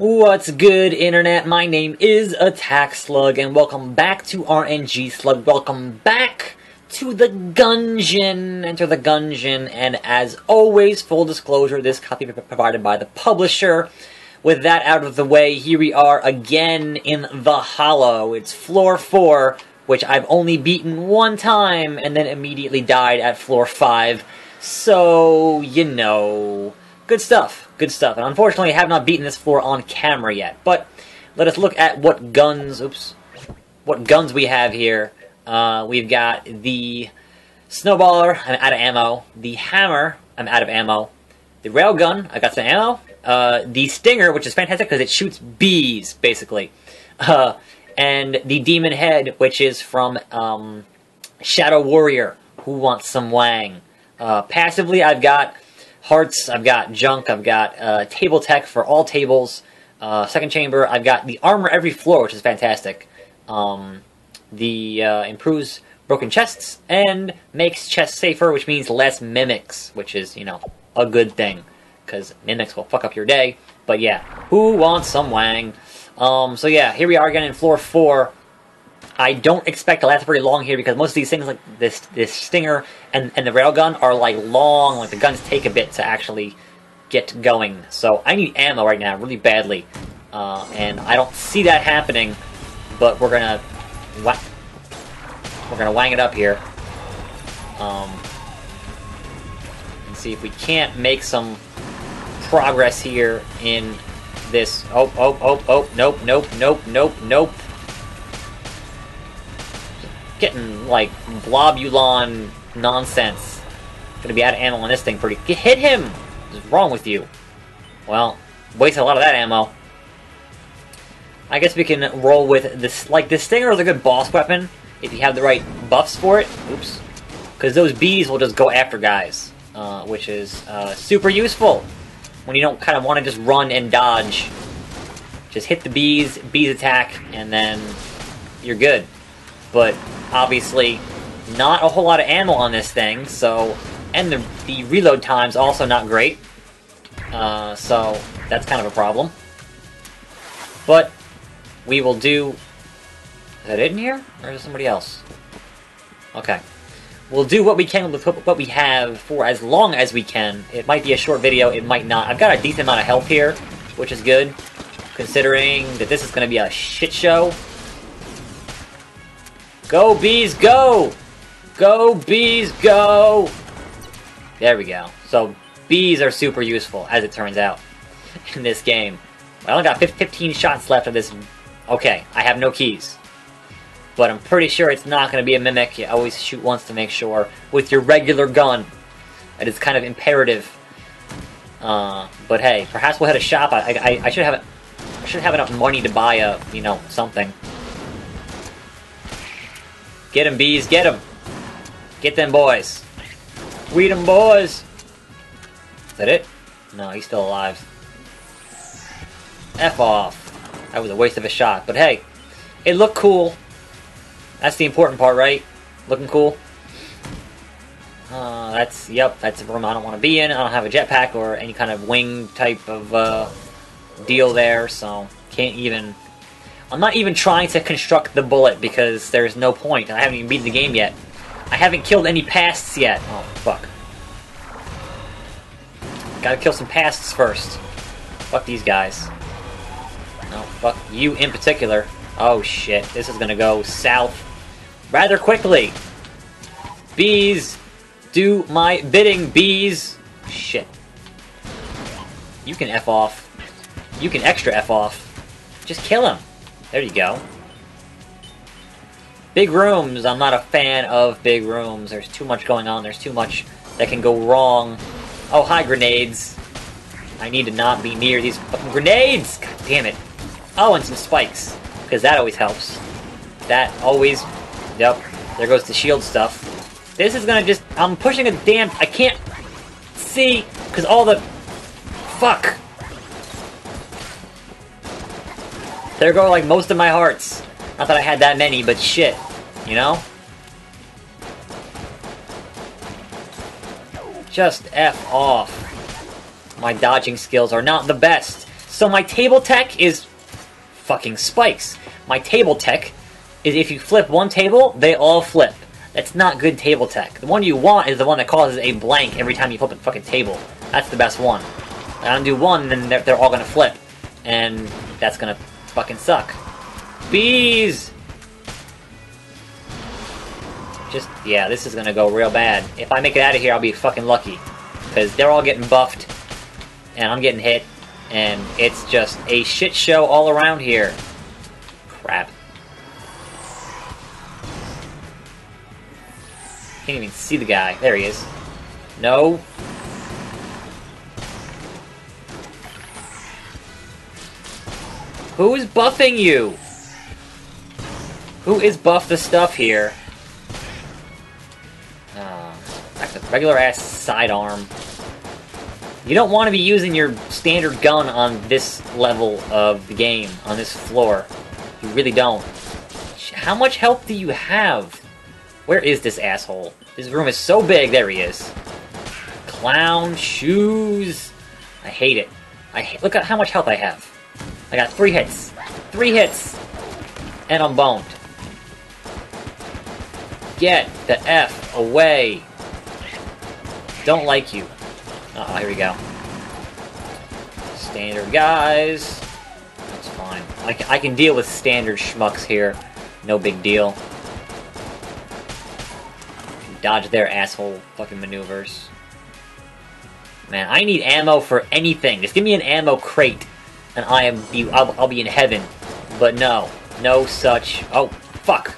What's good, Internet? My name is Attack Slug, and welcome back to RNG Slug. Welcome back to the Gungeon. Enter the Gungeon, and as always, full disclosure, this copy provided by the publisher. With that out of the way, here we are again in the Hollow. It's floor 4, which I've only beaten one time, and then immediately died at floor 5. So, you know... Good stuff, good stuff. And unfortunately, I have not beaten this floor on camera yet. But let us look at what guns, oops, what guns we have here. Uh, we've got the Snowballer, I'm out of ammo. The Hammer, I'm out of ammo. The Railgun, I got some ammo. Uh, the Stinger, which is fantastic because it shoots bees, basically. Uh, and the Demon Head, which is from um, Shadow Warrior, who wants some Wang. Uh, passively, I've got hearts, I've got junk, I've got uh, table tech for all tables, uh, second chamber, I've got the armor every floor, which is fantastic. Um, the uh, improves broken chests and makes chests safer, which means less mimics, which is, you know, a good thing. Because mimics will fuck up your day. But yeah, who wants some Wang? Um, so yeah, here we are again in floor 4. I don't expect to last very long here because most of these things like this this stinger and, and the railgun are like long, like the guns take a bit to actually get going. So I need ammo right now really badly. Uh, and I don't see that happening, but we're gonna we're gonna wang it up here. Um, and see if we can't make some progress here in this. Oh, oh, oh, oh, nope, nope, nope, nope, nope getting, like, blobulon nonsense. Gonna be out of ammo on this thing pretty- Hit him! What's wrong with you? Well, wasted a lot of that ammo. I guess we can roll with this- like, this Stinger is a good boss weapon, if you have the right buffs for it. Oops. Because those bees will just go after guys, uh, which is uh, super useful when you don't kind of want to just run and dodge. Just hit the bees, bees attack, and then you're good. But obviously not a whole lot of ammo on this thing, so... And the, the reload time's also not great. Uh, so, that's kind of a problem. But, we will do... Is that it in here? Or is it somebody else? Okay. We'll do what we can with what we have for as long as we can. It might be a short video, it might not. I've got a decent amount of health here, which is good. Considering that this is going to be a shit show. Go, bees, go! Go, bees, go! There we go. So, bees are super useful, as it turns out, in this game. I only got 15 shots left of this. Okay, I have no keys. But I'm pretty sure it's not going to be a Mimic. You always shoot once to make sure. With your regular gun. That is kind of imperative. Uh, but hey, perhaps we'll hit a shop. I, I, I should have I should have enough money to buy a, you know, something. Get them, bees, get them. Get them boys! Weed them boys! Is that it? No, he's still alive. F off. That was a waste of a shot, but hey, it looked cool. That's the important part, right? Looking cool. Uh, that's, yep, that's a room I don't want to be in. I don't have a jetpack or any kind of wing type of uh, deal there, so can't even I'm not even trying to construct the bullet because there's no point. I haven't even beaten the game yet. I haven't killed any pasts yet. Oh, fuck. Gotta kill some pasts first. Fuck these guys. No, fuck you in particular. Oh shit, this is gonna go south rather quickly. Bees, do my bidding, bees. Shit. You can F off. You can extra F off. Just kill him. There you go. Big rooms. I'm not a fan of big rooms. There's too much going on. There's too much that can go wrong. Oh, hi, grenades. I need to not be near these fucking grenades! God damn it. Oh, and some spikes. Because that always helps. That always... Yep. There goes the shield stuff. This is gonna just... I'm pushing a damn... I can't see, because all the... Fuck! There go like most of my hearts. Not that I had that many, but shit. You know? Just F off. My dodging skills are not the best. So my table tech is fucking spikes. My table tech is if you flip one table, they all flip. That's not good table tech. The one you want is the one that causes a blank every time you flip a fucking table. That's the best one. I undo one, then they're, they're all gonna flip. And that's gonna fucking suck. Bees! Just, yeah, this is gonna go real bad. If I make it out of here, I'll be fucking lucky. Because they're all getting buffed, and I'm getting hit, and it's just a shit show all around here. Crap. Can't even see the guy. There he is. No. Who is buffing you? Who is buff the stuff here? Uh, that's a regular ass sidearm. You don't want to be using your standard gun on this level of the game, on this floor. You really don't. How much health do you have? Where is this asshole? This room is so big. There he is. Clown shoes. I hate it. I hate, look at how much health I have. I got three hits. Three hits. And I'm boned. Get the F away. Don't like you. Uh oh, here we go. Standard guys. That's fine. I I can deal with standard schmucks here. No big deal. Dodge their asshole fucking maneuvers. Man, I need ammo for anything. Just give me an ammo crate, and I am be I'll, I'll be in heaven. But no, no such. Oh fuck!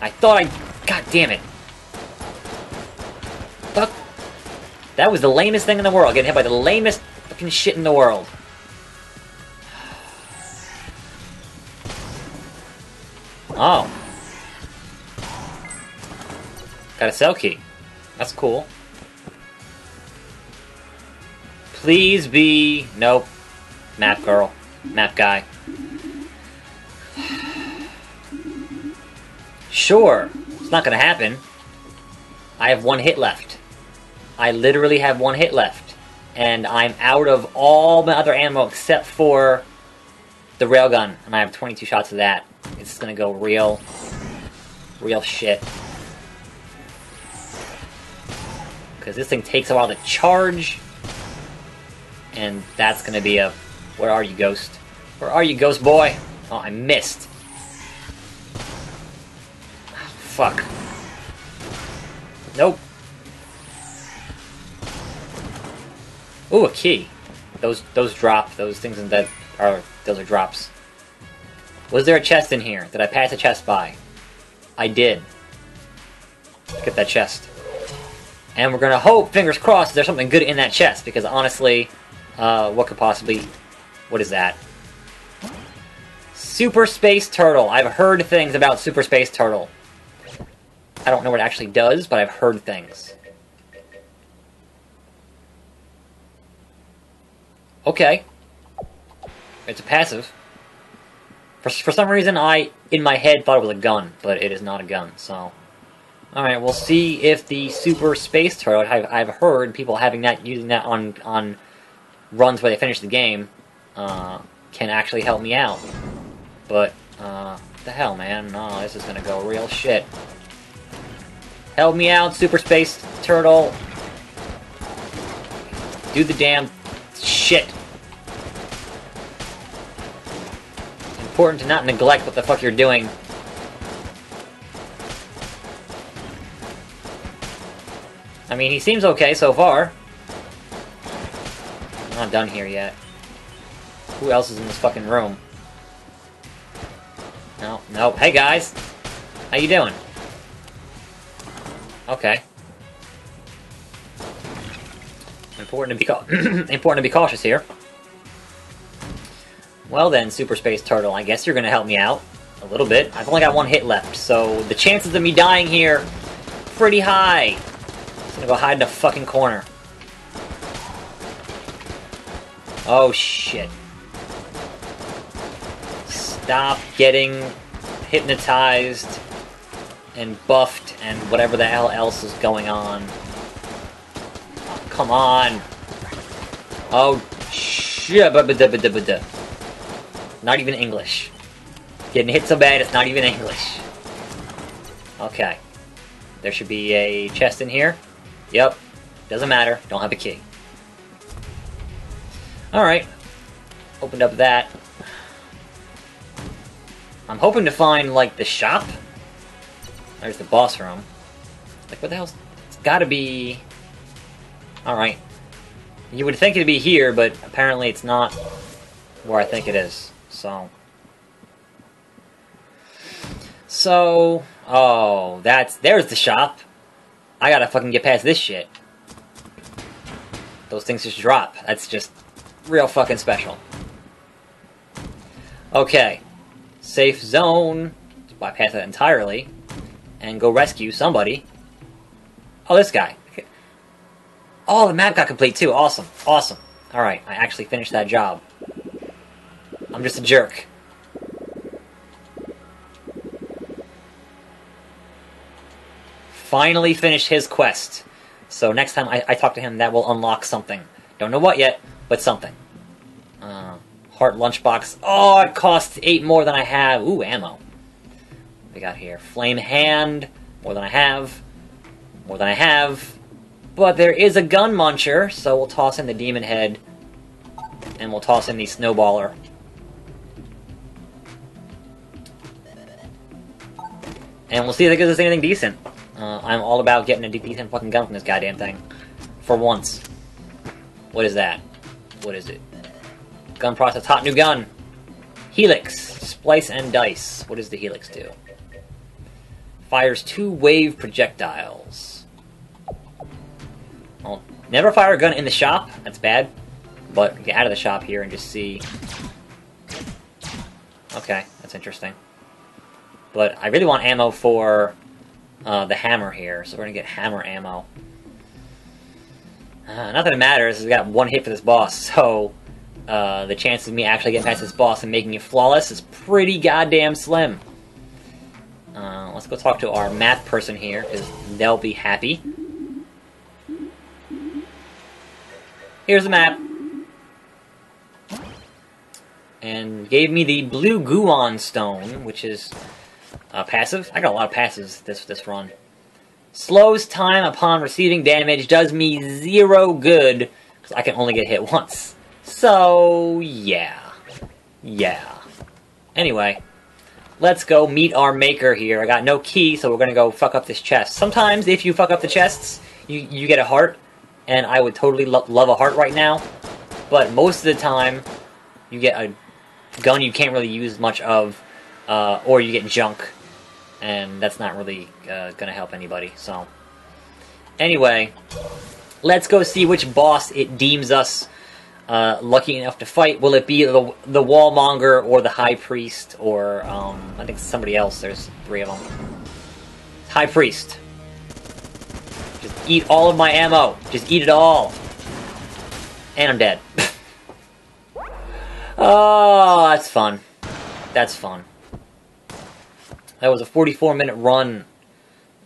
I thought I. God damn it! Fuck! That was the lamest thing in the world. Getting hit by the lamest fucking shit in the world. Oh. Got a cell key. That's cool. Please be... Nope. Map girl. Map guy. Sure. It's not gonna happen. I have one hit left. I literally have one hit left. And I'm out of all my other ammo except for the railgun. And I have 22 shots of that. It's gonna go real... Real shit. Because this thing takes a while to charge. And that's gonna be a... Where are you, Ghost? Where are you, Ghost Boy? Oh, I missed. fuck. Nope. Ooh, a key. Those those drop. Those things in that are those are drops. Was there a chest in here? Did I pass a chest by? I did. Get that chest. And we're gonna hope, fingers crossed, there's something good in that chest, because honestly, uh, what could possibly... What is that? Super Space Turtle. I've heard things about Super Space Turtle. I don't know what it actually does, but I've heard things. Okay. It's a passive. For, for some reason, I, in my head, thought it was a gun, but it is not a gun, so... Alright, we'll see if the Super Space Turtle, I've, I've heard people having that, using that on, on runs where they finish the game, uh, can actually help me out. But, uh, the hell, man? No, this is gonna go real shit. Help me out, Super Space Turtle. Do the damn shit. Important to not neglect what the fuck you're doing. I mean, he seems okay so far. I'm not done here yet. Who else is in this fucking room? No, no. Hey, guys! How you doing? Okay. Important to be important to be cautious here. Well then, Super Space Turtle, I guess you're gonna help me out. A little bit. I've only got one hit left, so the chances of me dying here, pretty high. I'm gonna go hide in a fucking corner. Oh, shit. Stop getting hypnotized and buffed and whatever the hell else is going on. come on. Oh, shit. Not even English. Getting hit so bad, it's not even English. Okay. There should be a chest in here. Yep. Doesn't matter. Don't have a key. Alright. Opened up that. I'm hoping to find, like, the shop. There's the boss room. Like, what the hell's... It's gotta be... Alright. You would think it'd be here, but apparently it's not where I think it is. So... So... Oh, that's... There's the shop. I gotta fucking get past this shit. Those things just drop. That's just real fucking special. Okay. Safe zone. bypass that entirely. And go rescue somebody. Oh, this guy. Oh, the map got complete too. Awesome. Awesome. Alright, I actually finished that job. I'm just a jerk. Finally finished his quest. So next time I, I talk to him, that will unlock something. Don't know what yet, but something. Uh, heart lunchbox. Oh, it costs eight more than I have. Ooh, ammo. We got here flame hand. More than I have. More than I have. But there is a gun muncher, so we'll toss in the demon head. And we'll toss in the snowballer. And we'll see if it gives us anything decent. Uh, I'm all about getting a decent fucking gun from this goddamn thing. For once. What is that? What is it? Gun process, hot new gun! Helix, splice and dice. What does the Helix do? Fires two wave projectiles. Well, never fire a gun in the shop. That's bad. But get out of the shop here and just see. Okay, that's interesting. But I really want ammo for uh, the hammer here, so we're gonna get hammer ammo. Uh, not that it matters, we got one hit for this boss, so uh, the chances of me actually getting past this boss and making it flawless is pretty goddamn slim. Uh, let's go talk to our math person here, because they'll be happy. Here's the map. And gave me the blue Guon stone, which is uh, passive? I got a lot of passives this this run. Slows time upon receiving damage, does me zero good, because I can only get hit once. So, yeah. Yeah. Anyway, let's go meet our maker here. I got no key, so we're gonna go fuck up this chest. Sometimes, if you fuck up the chests, you, you get a heart, and I would totally lo love a heart right now. But most of the time, you get a gun you can't really use much of, uh, or you get junk and that's not really uh, to help anybody. So, anyway, let's go see which boss it deems us uh, lucky enough to fight. Will it be the the Wallmonger or the High Priest or um, I think somebody else? There's three of them. High Priest. Just eat all of my ammo. Just eat it all. And I'm dead. oh, that's fun. That's fun. That was a 44 minute run.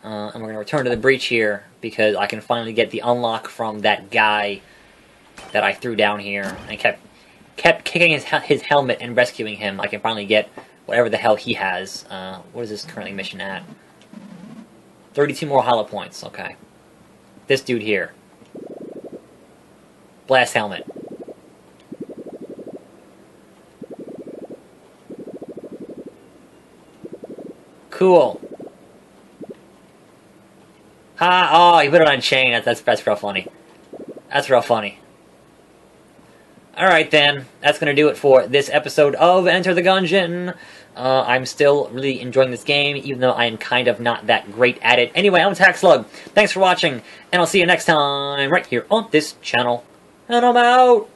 Uh, and we're going to return to the breach here because I can finally get the unlock from that guy that I threw down here and kept kept kicking his his helmet and rescuing him. I can finally get whatever the hell he has. Uh, what is this currently mission at? 32 more hollow points. Okay. This dude here. Blast helmet. Cool. Ha! Oh, he put it on chain. That's, that's, that's real funny. That's real funny. Alright then, that's going to do it for this episode of Enter the Gungeon. Uh, I'm still really enjoying this game, even though I am kind of not that great at it. Anyway, I'm Attack Slug. Thanks for watching, and I'll see you next time right here on this channel. And I'm out!